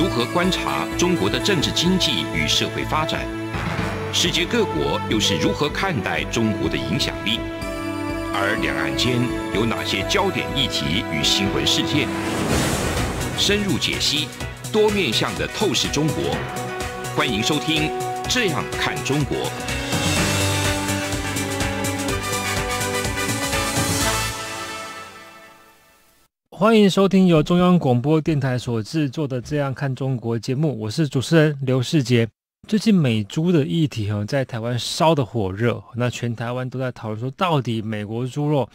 如何观察中国的政治经济与社会发展？世界各国又是如何看待中国的影响力？而两岸间有哪些焦点议题与新闻事件？深入解析，多面向的透视中国。欢迎收听《这样看中国》。欢迎收听由中央广播电台所制作的《这样看中国》节目，我是主持人刘世杰。最近美猪的议题哈，在台湾烧的火热，那全台湾都在讨论说，到底美国猪肉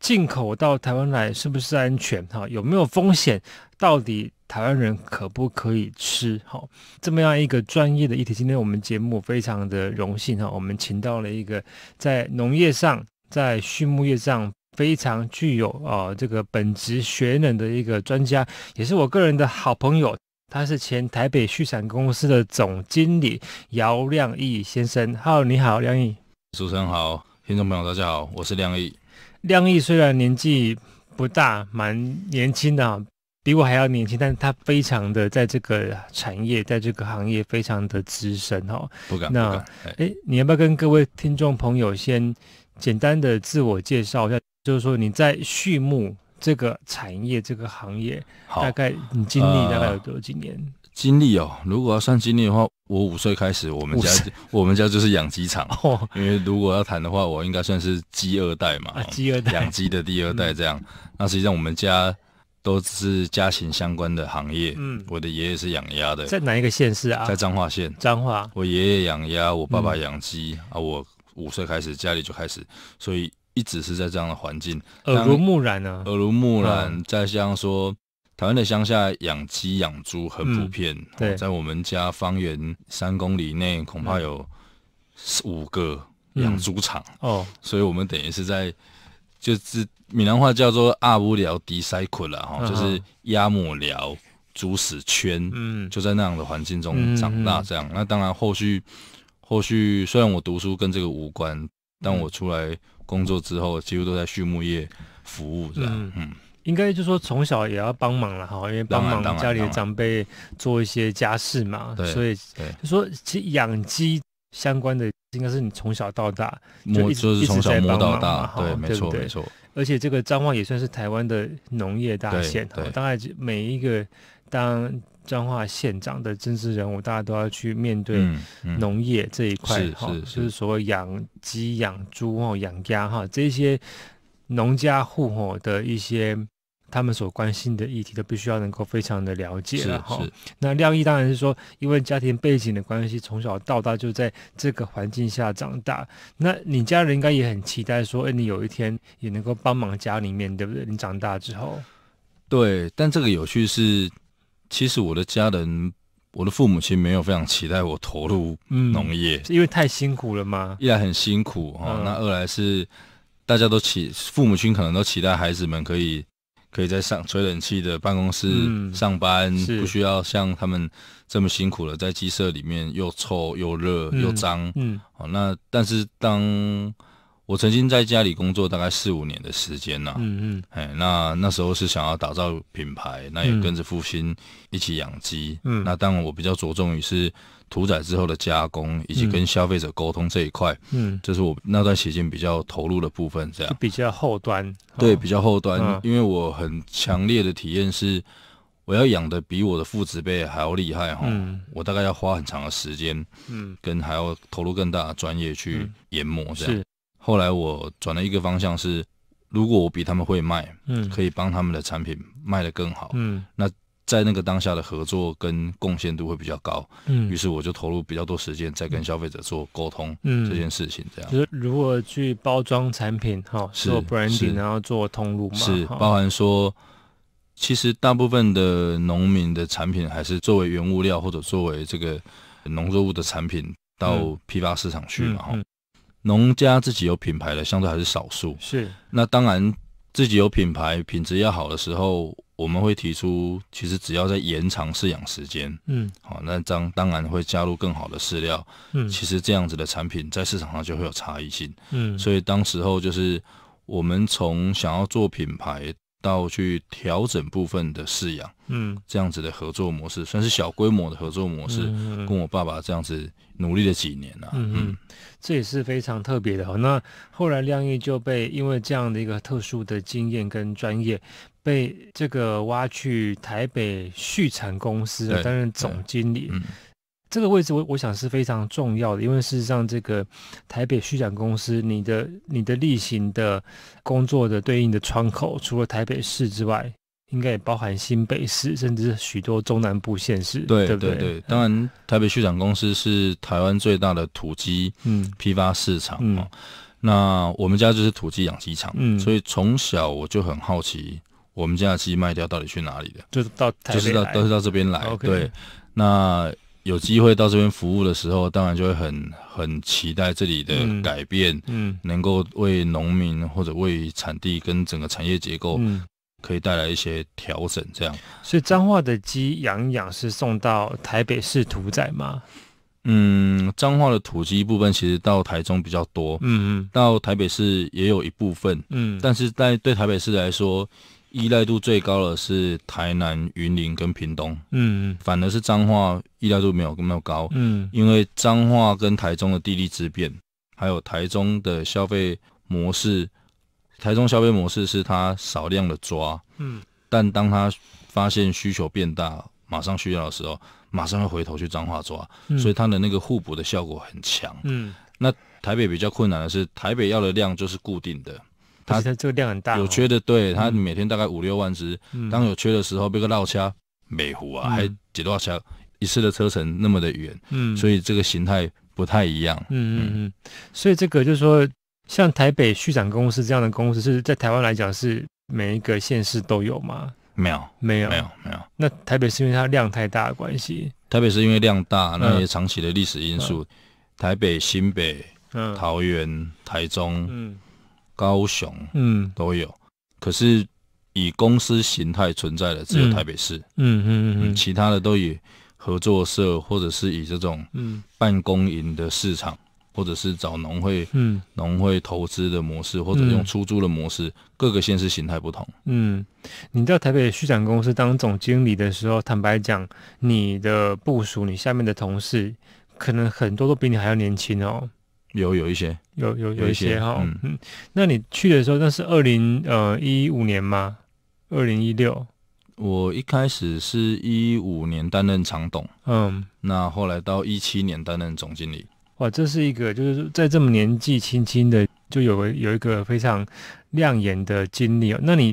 进口到台湾来是不是安全？哈，有没有风险？到底台湾人可不可以吃？哈，这么样一个专业的议题，今天我们节目非常的荣幸哈，我们请到了一个在农业上、在畜牧业上。非常具有啊这个本职学能的一个专家，也是我个人的好朋友。他是前台北畜产公司的总经理姚亮义先生。Hello，你好，亮义。主持人好，听众朋友大家好，我是亮义。亮义虽然年纪不大，蛮年轻的啊，比我还要年轻，但是他非常的在这个产业，在这个行业非常的资深哦。不敢，那哎，你要不要跟各位听众朋友先简单的自我介绍一下？就是说你在畜牧这个产业这个行业，大概你经历大概有多几年？经历哦，如果要算经历的话，我五岁开始，我们家 我们家就是养鸡场。因为如果要谈的话，我应该算是鸡二代嘛，鸡二代养鸡的第二代这样。那实际上我们家都是家禽相关的行业。嗯，我的爷爷是养鸭的，在哪一个县市啊？在彰化县。彰化，我爷爷养鸭，我爸爸养鸡啊。我五岁开始家里就开始，所以。一直是在这样的环境，耳濡目染呢。耳濡目染，再像说，台湾的乡下养鸡养猪很普遍。对，在我们家方圆三公里内，恐怕有五个养猪场。哦，所以我们等于是在，就是闽南话叫做阿乌寮迪塞捆了哈，就是鸭母寮猪屎圈。嗯，就在那样的环境中长大，这样。那当然，后续后续虽然我读书跟这个无关，但我出来。工作之后，几乎都在畜牧业服务，这样，嗯，应该就说从小也要帮忙了哈，因为帮忙家里的长辈做一些家事嘛，所以就说其实养鸡相关的，应该是你从小到大就一直一直在帮忙嘛，对，没错没错。而且这个彰化也算是台湾的农业大县，大概每一个当。彰化县长的政治人物，大家都要去面对农业这一块哈，就是所谓养鸡、养猪哦、养鸭哈这些农家户哦的一些他们所关心的议题，都必须要能够非常的了解了哈。那廖毅当然是说，因为家庭背景的关系，从小到大就在这个环境下长大。那你家人应该也很期待说，哎，你有一天也能够帮忙家里面，对不对？你长大之后，对。但这个有趣是。其实我的家人，我的父母亲没有非常期待我投入农业，是因为太辛苦了吗？一来很辛苦哈，那二来是大家都期父母亲可能都期待孩子们可以可以在上吹冷气的办公室上班，不需要像他们这么辛苦了，在鸡舍里面又臭又热又脏。嗯，好，那但是当我曾经在家里工作大概四五年的时间呐，嗯嗯，哎，那那时候是想要打造品牌，那也跟着父亲一起养鸡，嗯，那当然我比较着重于是屠宰之后的加工以及跟消费者沟通这一块，嗯，这是我那段时间比较投入的部分，这样。比较后端，对，比较后端，因为我很强烈的体验是，我要养的比我的父子辈还要厉害哈，我大概要花很长的时间，嗯，跟还要投入更大的专业去研磨这样。后来我转了一个方向是，如果我比他们会卖，嗯，可以帮他们的产品卖得更好，嗯，那在那个当下的合作跟贡献度会比较高，嗯，于是我就投入比较多时间在跟消费者做沟通，嗯，这件事情这样，就是如何去包装产品，哈，做 branding，然后做通路嘛，是包含说，其实大部分的农民的产品还是作为原物料或者作为这个农作物的产品到批发市场去嘛，哈。农家自己有品牌的，相对还是少数。是，那当然自己有品牌，品质要好的时候，我们会提出，其实只要在延长饲养时间，嗯，好，那当当然会加入更好的饲料，嗯，其实这样子的产品在市场上就会有差异性，嗯，所以当时候就是我们从想要做品牌到去调整部分的饲养，嗯，这样子的合作模式，算是小规模的合作模式。跟我爸爸这样子努力了几年了，嗯，这也是非常特别的。那后来亮义就被因为这样的一个特殊的经验跟专业，被这个挖去台北畜产公司担任总经理。这个位置我我想是非常重要的，因为事实上，这个台北续展公司，你的你的例行的工作的对应的窗口，除了台北市之外，应该也包含新北市，甚至许多中南部县市。对对对，当然，台北续展公司是台湾最大的土鸡嗯批发市场嗯，那我们家就是土鸡养鸡场，嗯，所以从小我就很好奇，我们家的鸡卖掉到底去哪里的？就是到就是到都是到这边来。对，那。有机会到这边服务的时候，当然就会很很期待这里的改变，嗯，能够为农民或者为产地跟整个产业结构，可以带来一些调整。这样，所以彰化的鸡养养是送到台北市屠宰吗？嗯，彰化的土鸡部分其实到台中比较多，嗯嗯，到台北市也有一部分，嗯，但是在对台北市来说。依赖度最高的是台南、云林跟屏东，嗯，反而是彰化依赖度没有那么高，嗯，因为彰化跟台中的地利之变，还有台中的消费模式，台中消费模式是它少量的抓，嗯，但当他发现需求变大，马上需要的时候，马上会回头去彰化抓，所以它的那个互补的效果很强，嗯，那台北比较困难的是，台北要的量就是固定的。它这个量很大，有缺的，对它每天大概五六万只。当有缺的时候，被个绕车美湖啊，还几多车一次的车程那么的远，嗯，所以这个形态不太一样。嗯嗯嗯，所以这个就是说，像台北畜展公司这样的公司，是在台湾来讲是每一个县市都有吗？没有，没有，没有，没有。那台北是因为它量太大的关系？台北是因为量大，那些长期的历史因素。台北、新北、桃园、台中，嗯。高雄，嗯，都有，可是以公司形态存在的只有台北市，嗯嗯嗯，其他的都以合作社或者是以这种嗯。办公营的市场，或者是找农会，嗯，农会投资的模式，或者用出租的模式，各个县市形态不同。嗯，你在台北畜产公司当总经理的时候，坦白讲，你的部署，你下面的同事，可能很多都比你还要年轻哦。有有一些，有有有一些哈，嗯，那你去的时候，那是二零呃一五年吗？二零一六，我一开始是一五年担任常董，嗯，那后来到一七年担任总经理。哇，这是一个就是在这么年纪轻轻的就有有一个非常亮眼的经历哦。那你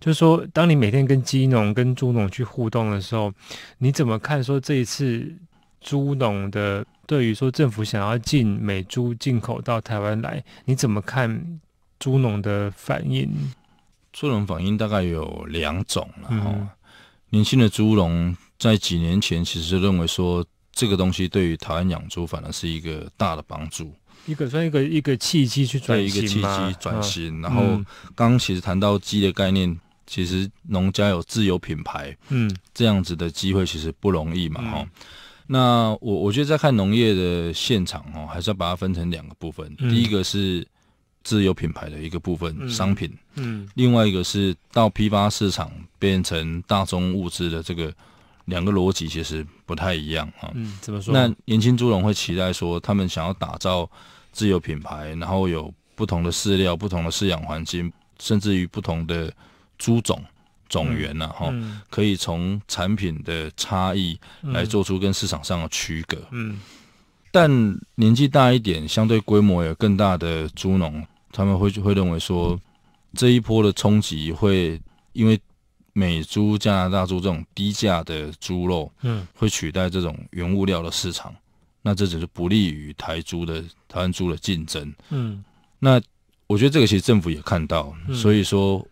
就是说，当你每天跟鸡农、跟猪农去互动的时候，你怎么看说这一次猪农的？对于说政府想要进美猪进口到台湾来，你怎么看猪农的反应？猪农反应大概有两种了哈。年轻的猪农在几年前其实认为说这个东西对于台湾养猪反而是一个大的帮助，一个算一个一个契机去转型一个契机转型。然后刚刚其实谈到鸡的概念，其实农家有自有品牌，嗯，这样子的机会其实不容易嘛哈。那我我觉得在看农业的现场哦，还是要把它分成两个部分。第一个是自有品牌的一个部分商品，嗯，另外一个是到批发市场变成大宗物资的这个两个逻辑其实不太一样哈。嗯，怎么说？那年轻猪农会期待说，他们想要打造自有品牌，然后有不同的饲料、不同的饲养环境，甚至于不同的猪种。种源呐，哈，可以从产品的差异来做出跟市场上的区隔。嗯，但年纪大一点、相对规模有更大的猪农，他们会会认为说，这一波的冲击会因为美猪、加拿大猪这种低价的猪肉，嗯，会取代这种原物料的市场，那这只是不利于台猪的台湾猪的竞争。嗯，那我觉得这个其实政府也看到，所以说。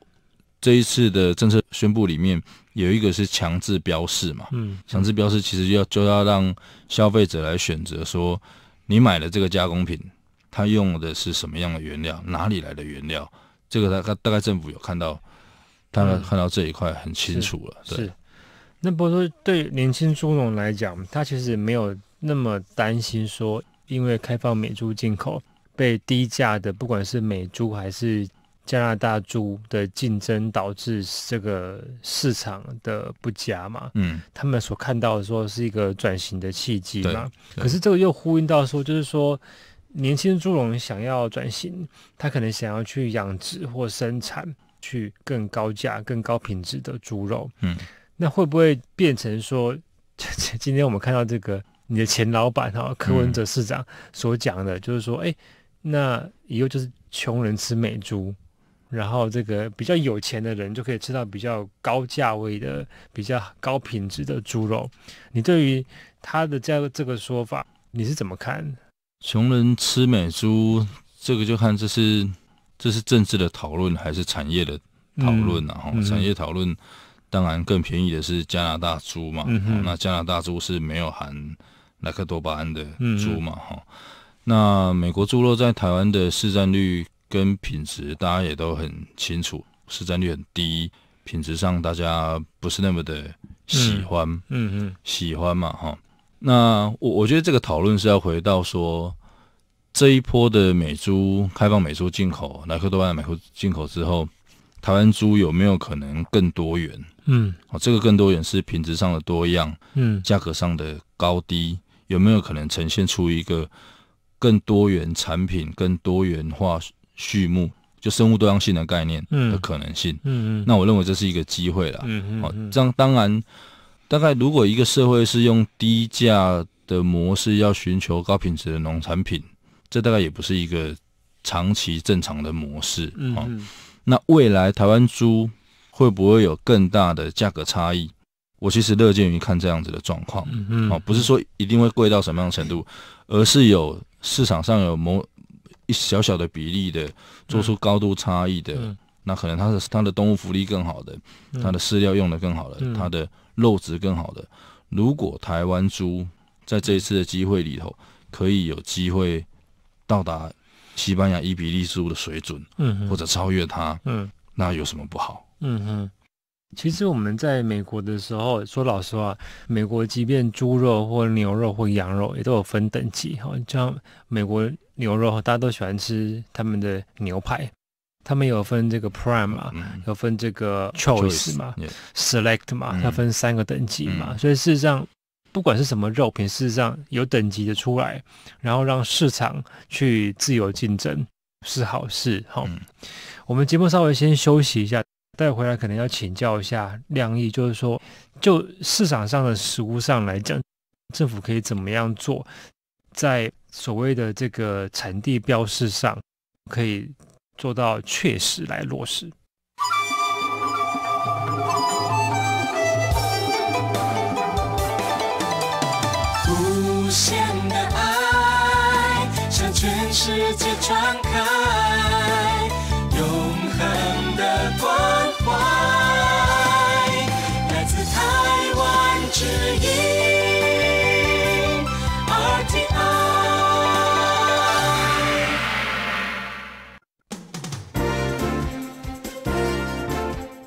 这一次的政策宣布里面有一个是强制标示嘛，嗯，强制标示其实要就要让消费者来选择说，你买的这个加工品，它用的是什么样的原料，哪里来的原料，这个大概大概政府有看到，大概看到这一块很清楚了。是，那不过说对年轻猪农来讲，他其实没有那么担心说，因为开放美猪进口被低价的，不管是美猪还是。加拿大猪的竞争导致这个市场的不佳嘛，嗯，他们所看到的说是一个转型的契机嘛，可是这个又呼应到说，就是说年轻的猪农想要转型，他可能想要去养殖或生产去更高价、更高品质的猪肉，嗯，那会不会变成说，今天我们看到这个你的前老板哈柯文哲市长所讲的，就是说，哎，那以后就是穷人吃美猪。然后这个比较有钱的人就可以吃到比较高价位的、比较高品质的猪肉。你对于他的这样这个说法，你是怎么看？穷人吃美猪，这个就看这是这是政治的讨论还是产业的讨论啊？哈，产业讨论当然更便宜的是加拿大猪嘛。那加拿大猪是没有含莱克多巴胺的猪嘛？哈，那美国猪肉在台湾的市占率？跟品质，大家也都很清楚，市占率很低，品质上大家不是那么的喜欢，嗯嗯，喜欢嘛哈。那我我觉得这个讨论是要回到说，这一波的美猪开放美猪进口，莱克多巴胺美猪进口之后，台湾猪有没有可能更多元？嗯，哦，这个更多元是品质上的多样，嗯，价格上的高低，有没有可能呈现出一个更多元产品、更多元化？畜牧就生物多样性的概念的可能性，嗯嗯，那我认为这是一个机会了，嗯嗯，这样当然，大概如果一个社会是用低价的模式要寻求高品质的农产品，这大概也不是一个长期正常的模式，嗯那未来台湾猪会不会有更大的价格差异？我其实乐见于看这样子的状况，嗯嗯，哦，不是说一定会贵到什么样程度，而是有市场上有某。一小小的比例的做出高度差异的，那可能它的它的动物福利更好的，它的饲料用的更好的，它的肉质更好的。如果台湾猪在这一次的机会里头，可以有机会到达西班牙伊比利猪的水准，嗯，或者超越它，嗯，那有什么不好？嗯哼。其实我们在美国的时候，说老实话，美国即便猪肉或牛肉或羊肉也都有分等级哈。像美国牛肉，大家都喜欢吃他们的牛排，他们有分这个 Prime 嘛，有分这个 Choice 嘛，Select 嘛，它分三个等级嘛。所以事实上，不管是什么肉品，事实上有等级的出来，然后让市场去自由竞争是好事哈。我们节目稍微先休息一下。再回来可能要请教一下亮义，就是说，就市场上的食物上来讲，政府可以怎么样做，在所谓的这个产地标示上，可以做到确实来落实。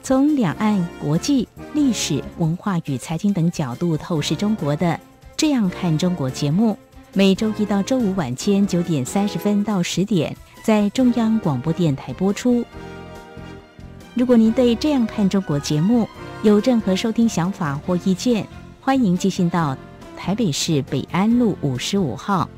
从两岸、国际、历史文化与财经等角度透视中国的《这样看中国》节目，每周一到周五晚间九点三十分到十点在中央广播电台播出。如果您对《这样看中国》节目有任何收听想法或意见，欢迎寄信到台北市北安路五十五号，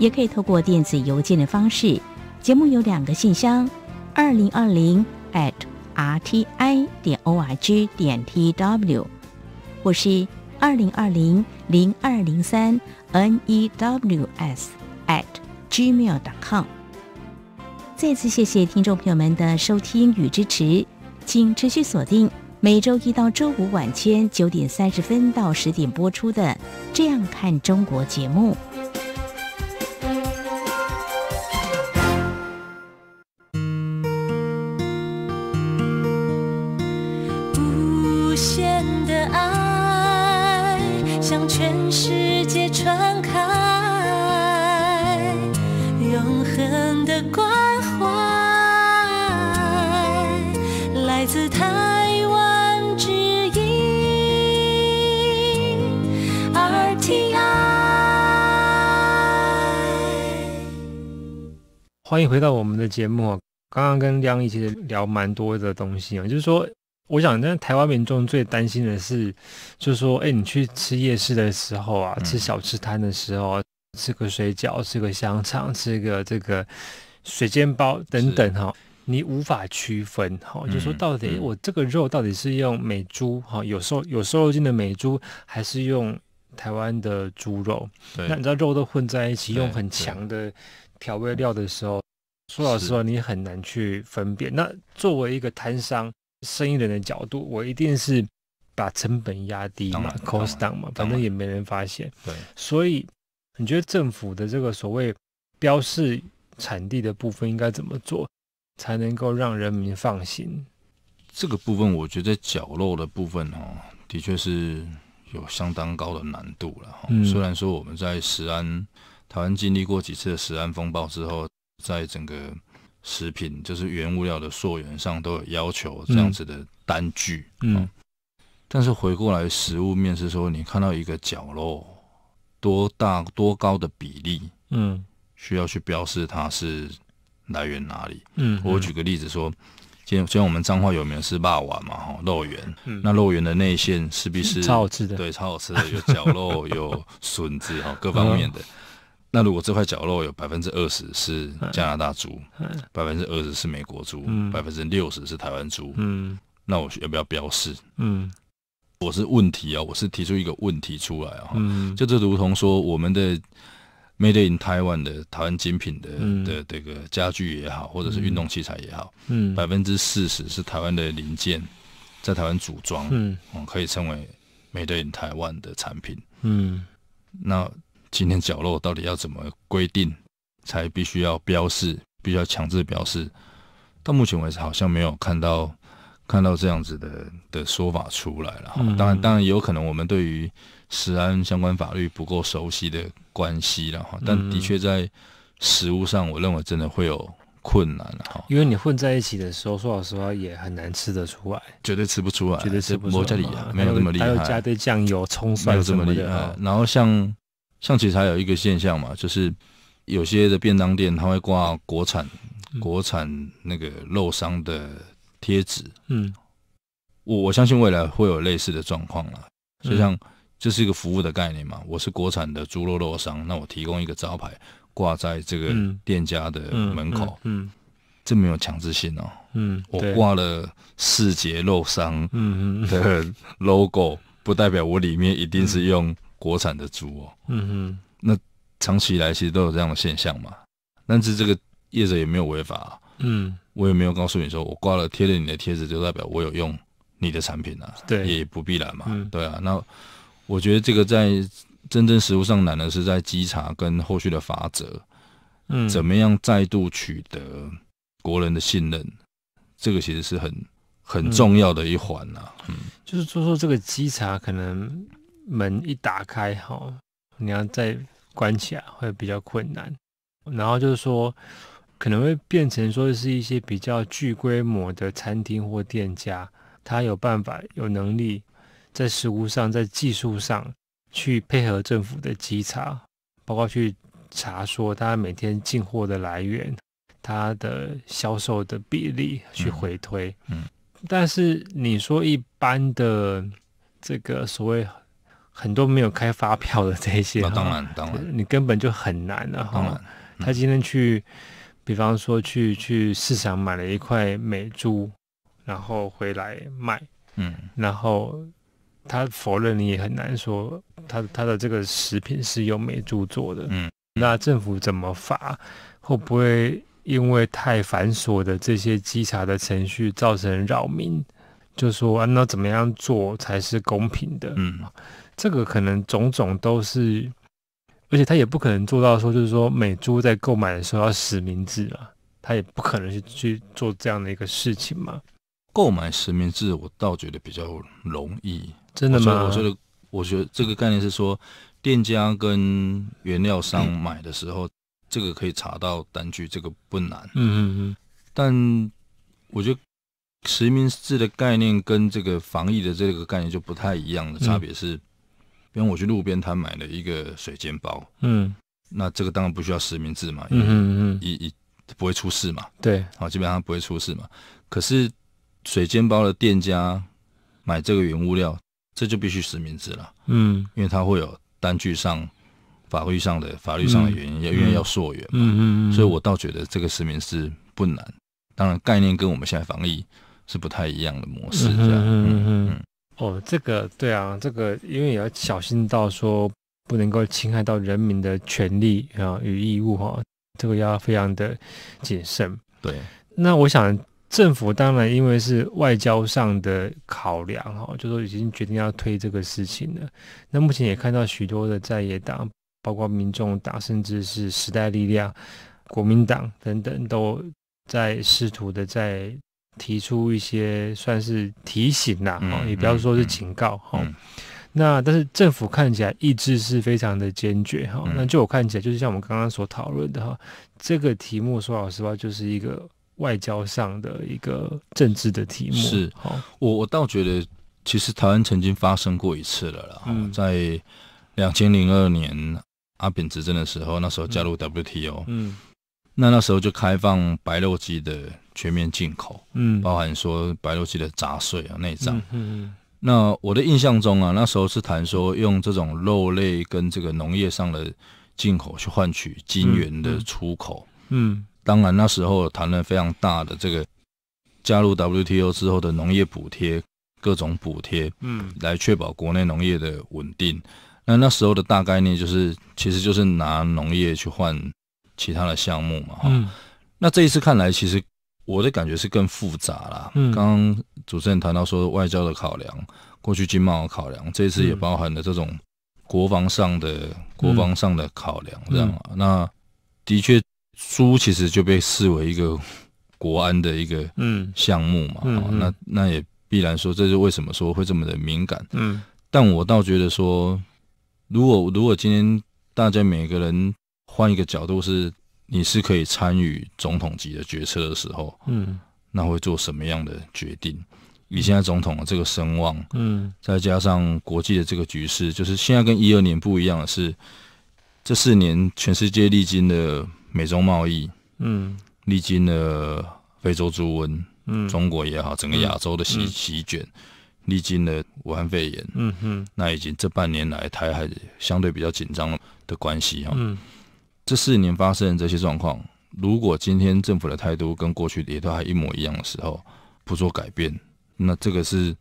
也可以透过电子邮件的方式。节目有两个信箱：二零二零 at。R t i 点 o r g 点 t w，或是二零二零零二零三 n e w s at gmail dot com。再次谢谢听众朋友们的收听与支持，请持续锁定每周一到周五晚间九点三十分到十点播出的《这样看中国》节目。欢迎回到我们的节目。刚刚跟亮一其实聊蛮多的东西啊，就是说，我想在台湾民众最担心的是，就是说，哎，你去吃夜市的时候啊，吃小吃摊的时候，吃个水饺，吃个香肠，吃个这个水煎包等等哈。你无法区分哈，就说到底我这个肉到底是用美猪哈，有瘦有瘦肉精的美猪，还是用台湾的猪肉？那你知道肉都混在一起，用很强的调味料的时候，说老实话，你很难去分辨。那作为一个摊商、生意人的角度，我一定是把成本压低嘛，cost down 嘛，反正也没人发现。对，所以你觉得政府的这个所谓标示产地的部分应该怎么做？才能够让人民放心。这个部分，我觉得绞肉的部分哦，的确是有相当高的难度了。嗯，虽然说我们在食安台湾经历过几次的食安风暴之后，在整个食品就是原物料的溯源上都有要求这样子的单据。嗯，但是回过来食物面是说，你看到一个绞肉多大多高的比例，嗯，需要去标示它是。来源哪里？嗯，我举个例子说，今天今天我们彰化有名的是霸碗嘛，哈，肉圆。嗯，那肉圆的内馅势必是超好吃的，对，超好吃的，有绞肉，有笋子，哈，各方面的。那如果这块角落有百分之二十是加拿大猪，百分之二十是美国猪，百分之六十是台湾猪，嗯，那我要不要标示？嗯，我是问题啊，我是提出一个问题出来啊，嗯，就这如同说我们的。Made in Taiwan 的台湾精品的的这个家具也好，或者是运动器材也好，嗯，百分之四十是台湾的零件，在台湾组装，嗯，可以称为 Made in Taiwan 的产品，嗯，那今天角落到底要怎么规定，才必须要标示，必须要强制标示？到目前为止，好像没有看到看到这样子的的说法出来了。当然，当然有可能我们对于食安相关法律不够熟悉的关系了哈，但的确在食物上，我认为真的会有困难哈。因为你混在一起的时候，说老实话也很难吃得出来，绝对吃不出来，绝对吃不出来，没有这么厉害，还有加对酱油、葱蒜，没有这么厉害。然后像像其实还有一个现象嘛，就是有些的便当店它会挂国产国产那个肉商的贴纸，嗯，我我相信未来会有类似的状况了，就像。这是一个服务的概念嘛？我是国产的猪肉肉商，那我提供一个招牌挂在这个店家的门口，嗯，这没有强制性哦，嗯，我挂了四节肉商的 logo，不代表我里面一定是用国产的猪哦，嗯哼，那长期以来其实都有这样的现象嘛，但是这个业者也没有违法，嗯，我也没有告诉你说我挂了贴了你的贴纸就代表我有用你的产品啊，对，也不必然嘛，对啊，那。我觉得这个在真正实务上难的是在稽查跟后续的法则，嗯，怎么样再度取得国人的信任，这个其实是很很重要的一环呐。嗯，就是说说这个稽查可能门一打开哈，你要再关起来会比较困难，然后就是说可能会变成说是一些比较具规模的餐厅或店家，他有办法有能力。在食物上，在技术上去配合政府的稽查，包括去查说他每天进货的来源，他的销售的比例去回推。嗯，但是你说一般的这个所谓很多没有开发票的这些，当然当然，你根本就很难了哈。他今天去，比方说去去市场买了一块美珠，然后回来卖，嗯，然后。他否认你也很难说，他他的这个食品是由美珠做的。嗯，那政府怎么罚？会不会因为太繁琐的这些稽查的程序造成扰民？就说啊那怎么样做才是公平的？嗯，这个可能种种都是，而且他也不可能做到说，就是说每株在购买的时候要实名制啊，他也不可能去去做这样的一个事情嘛。购买实名制，我倒觉得比较容易。真的吗？我觉得，我觉得这个概念是说，店家跟原料商买的时候，这个可以查到单据，这个不难。嗯嗯嗯。但我觉得实名制的概念跟这个防疫的这个概念就不太一样的差别是，比方我去路边摊买了一个水煎包，嗯，那这个当然不需要实名制嘛，嗯嗯嗯，一一。不会出事嘛。对，好，基本上不会出事嘛。可是水煎包的店家买这个原物料，这就必须实名制了。嗯，因为它会有单据上、法律上的法律上的原因，因为要溯源嘛。嗯嗯嗯。所以我倒觉得这个实名制不难。当然，概念跟我们现在防疫是不太一样的模式，这样。嗯嗯嗯。哦，这个对啊，这个因为也要小心到说不能够侵害到人民的权利啊与义务哈，这个要非常的谨慎。对，那我想政府当然因为是外交上的考量哈，就说已经决定要推这个事情了。那目前也看到许多的在野党，包括民众党，甚至是时代力量、国民党等等，都在试图的在。提出一些算是提醒啦，哈，也不要说是警告，哈。那但是政府看起来意志是非常的坚决，哈。那就我看起来，就是像我们刚刚所讨论的，哈，这个题目说老实话，就是一个外交上的一个政治的题目。是，我我倒觉得，其实台湾曾经发生过一次了啦，在两千零二年阿扁执政的时候，那时候加入 WTO，嗯。那那时候就开放白肉鸡的全面进口，嗯，包含说白肉鸡的杂碎啊、内脏，嗯那我的印象中啊，那时候是谈说用这种肉类跟这个农业上的进口去换取金元的出口，嗯，当然那时候谈论非常大的这个加入 WTO 之后的农业补贴，各种补贴，嗯，来确保国内农业的稳定。那那时候的大概念就是，其实就是拿农业去换。其他的项目嘛，哈，那这一次看来，其实我的感觉是更复杂了。刚刚主持人谈到说外交的考量，过去经贸的考量，这一次也包含了这种国防上的国防上的考量，这样啊。那的确，书其实就被视为一个国安的一个嗯项目嘛，那那也必然说，这是为什么说会这么的敏感。嗯，但我倒觉得说，如果如果今天大家每个人。换一个角度是，你是可以参与总统级的决策的时候，嗯，那会做什么样的决定？以现在总统的这个声望，嗯，再加上国际的这个局势，就是现在跟一二年不一样的是，这四年全世界历经了美中贸易，嗯，历经了非洲猪瘟，嗯，中国也好，整个亚洲的席席卷，历经了武汉肺炎，嗯哼，那已经这半年来台海相对比较紧张的关系哈，嗯。这四年发生的这些状况，如果今天政府的态度跟过去也都还一模一样的时候，不做改变，那这个是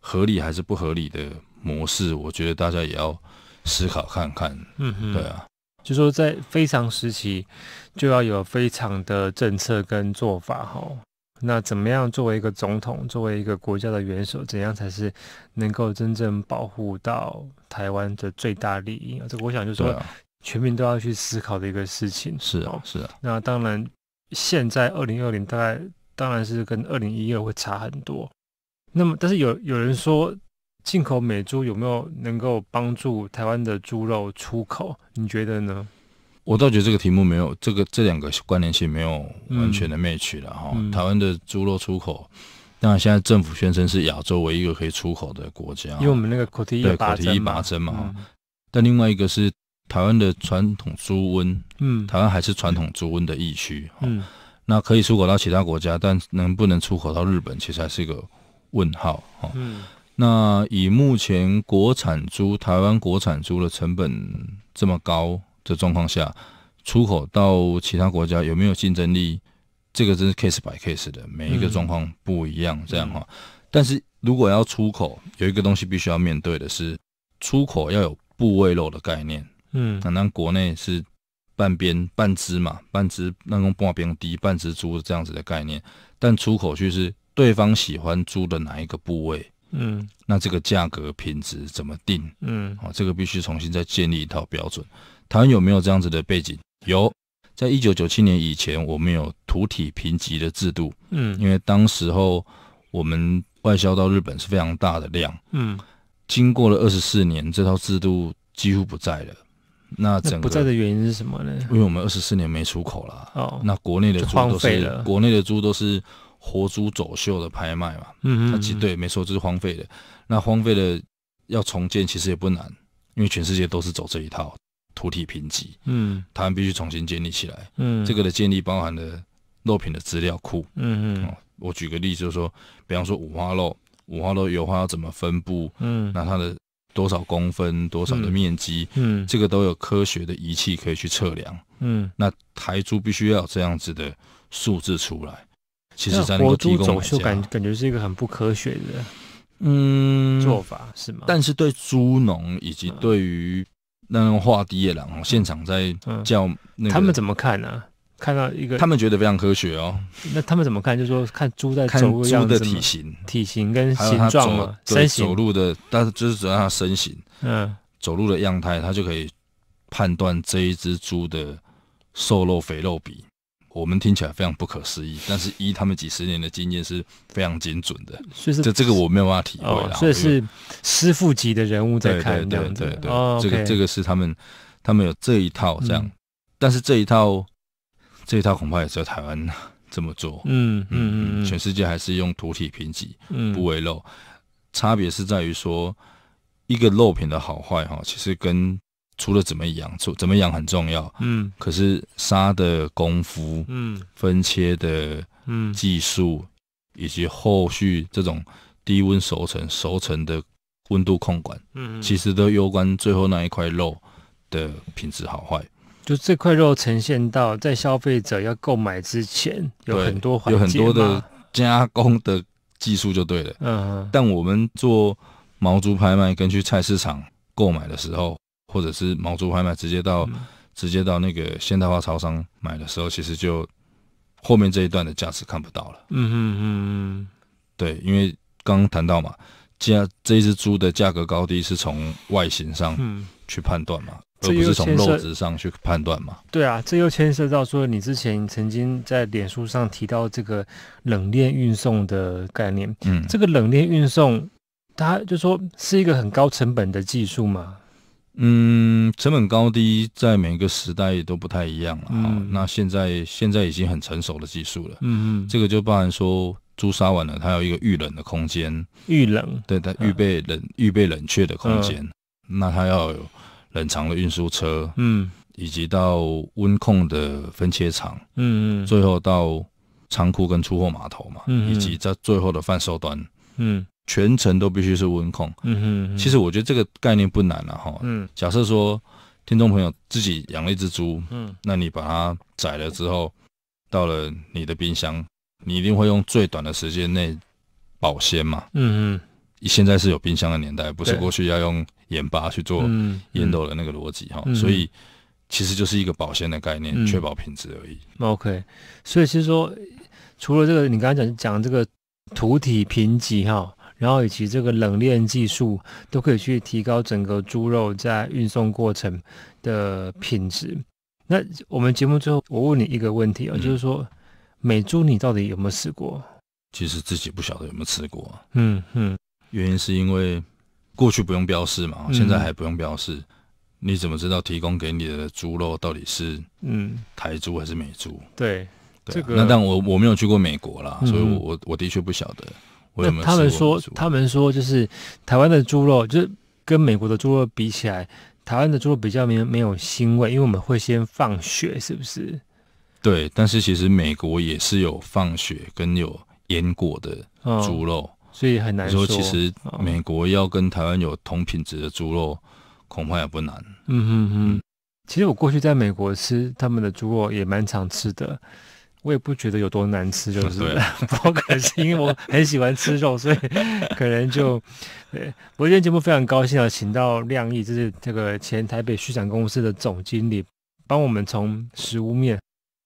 合理还是不合理的模式？我觉得大家也要思考看看。嗯嗯，对啊，就说在非常时期就要有非常的政策跟做法哈。那怎么样作为一个总统，作为一个国家的元首，怎样才是能够真正保护到台湾的最大利益啊？这个我想就是说。全民都要去思考的一个事情，是啊，是啊。那当然，现在二零二零大概当然是跟二零一二会差很多。那么，但是有有人说，进口美猪有没有能够帮助台湾的猪肉出口？你觉得呢？我倒觉得这个题目没有这个这两个关联性没有完全的 match 了哈。台湾的猪肉出口，那现在政府宣称是亚洲唯一一个可以出口的国家，因为我们那个口蹄疫对口蹄疫拔针嘛。但另外一个是。台湾的传统猪瘟，嗯，台湾还是传统猪瘟的疫区，嗯，那可以出口到其他国家，但能不能出口到日本，其实还是一个问号，哈，嗯，那以目前国产猪，台湾国产猪的成本这么高的状况下，出口到其他国家有没有竞争力？这个真是 case by case 的，每一个状况不一样，这样哈。但是如果要出口，有一个东西必须要面对的是，出口要有部位肉的概念。嗯，那国内是半边半只嘛，半只那种半边低半只猪这样子的概念，但出口去是对方喜欢猪的哪一个部位，嗯，那这个价格品质怎么定？嗯，哦，这个必须重新再建立一套标准。台湾有没有这样子的背景？有，在一九九七年以前，我们有土体评级的制度，嗯，因为当时候我们外销到日本是非常大的量，嗯，经过了二十四年，这套制度几乎不在了。那整个不在的原因是什么呢？因为我们二十四年没出口了。哦，那国内的猪都是国内的猪都是活猪走秀的拍卖嘛。嗯嗯，对，没错，这是荒废的。那荒废的要重建其实也不难，因为全世界都是走这一套土体评级。嗯，台湾必须重新建立起来。嗯，这个的建立包含了肉品的资料库。嗯嗯，我举个例子，就是说，比方说五花肉，五花肉油花要怎么分布？嗯，那它的多少公分、多少的面积？嗯，这个都有科学的仪器可以去测量。嗯，那台猪必须要有这样子的数字出来。其实，活猪走秀感感觉是一个很不科学的嗯做法，是吗？但是对猪农以及对于那种画地野狼现场在叫那他们怎么看呢？看到一个，他们觉得非常科学哦。那他们怎么看？就是说看猪在看猪的体型、体型跟形状嘛，身形走路的，但是就是只要它身形，嗯，走路的样态，它就可以判断这一只猪的瘦肉肥肉比。我们听起来非常不可思议，但是依他们几十年的经验是非常精准的。所以是这这个我没有办法体会了。所以是师傅级的人物在看对对对对，这个这个是他们他们有这一套这样，但是这一套这一套恐怕也只有台湾这么做。嗯嗯嗯，全世界还是用土体评级，不为肉。差别是在于说一个肉品的好坏哈，其实跟除了怎么养，怎怎么养很重要，嗯，可是杀的功夫，嗯，分切的，嗯，技术，以及后续这种低温熟成、熟成的温度控管，嗯，其实都攸关最后那一块肉的品质好坏。就这块肉呈现到在消费者要购买之前，有很多有很多的加工的技术就对了，嗯，但我们做毛猪拍卖跟去菜市场购买的时候。或者是毛猪拍卖，直接到直接到那个现代化超商买的时候，其实就后面这一段的价值看不到了。嗯嗯嗯嗯，对，因为刚刚谈到嘛，价这一只猪的价格高低是从外形上去判断嘛，而不是从肉质上去判断嘛。对啊，这又牵涉到说你之前曾经在脸书上提到这个冷链运送的概念。嗯，这个冷链运送，它就说是一个很高成本的技术嘛。嗯，成本高低在每个时代都不太一样了哈。那现在现在已经很成熟的技术了。嗯嗯，这个就包含说朱砂完了，它有一个预冷的空间，预冷，对，它预备冷预备冷却的空间。那它要有冷藏的运输车，嗯，以及到温控的分切厂，嗯嗯，最后到仓库跟出货码头嘛，嗯，以及在最后的贩售端，嗯。全程都必须是温控。嗯哼，其实我觉得这个概念不难了哈。嗯，假设说听众朋友自己养了一只猪，嗯，那你把它宰了之后，到了你的冰箱，你一定会用最短的时间内保鲜嘛。嗯嗯，现在是有冰箱的年代，不是过去要用盐巴去做腌豆的那个逻辑哈。所以其实就是一个保鲜的概念，确保品质而已。OK，所以其实说除了这个，你刚才讲讲这个土体评级哈。然后以及这个冷链技术都可以去提高整个猪肉在运送过程的品质。那我们节目最后，我问你一个问题啊，就是说美猪你到底有没有吃过？其实自己不晓得有没有吃过。嗯嗯，原因是因为过去不用标示嘛，现在还不用标示，你怎么知道提供给你的猪肉到底是嗯台猪还是美猪？对，这个那但我我没有去过美国啦，所以我我我的确不晓得。那他们说，他们说就是台湾的猪肉，就是跟美国的猪肉比起来，台湾的猪肉比较没有没有腥味，因为我们会先放血，是不是？对，但是其实美国也是有放血跟有腌过的猪肉，所以很难说。其实美国要跟台湾有同品质的猪肉，恐怕也不难。嗯嗯嗯，其实我过去在美国吃他们的猪肉也蛮常吃的。我也不觉得有多难吃，就是 不过可是因为我很喜欢吃肉，所以 可能就，对。我今天节目非常高兴啊，请到亮义，就是这个前台北畜产公司的总经理，帮我们从食物面、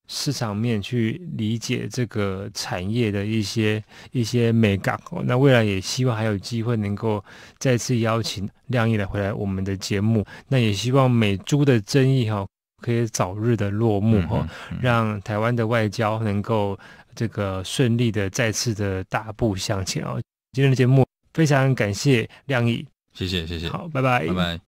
市场面去理解这个产业的一些一些美感。那未来也希望还有机会能够再次邀请亮义来回来我们的节目。那也希望美猪的争议哈。可以早日的落幕哈，让台湾的外交能够这个顺利的再次的大步向前哦。今天的节目非常感谢亮毅，谢谢谢谢，好，拜拜，拜拜。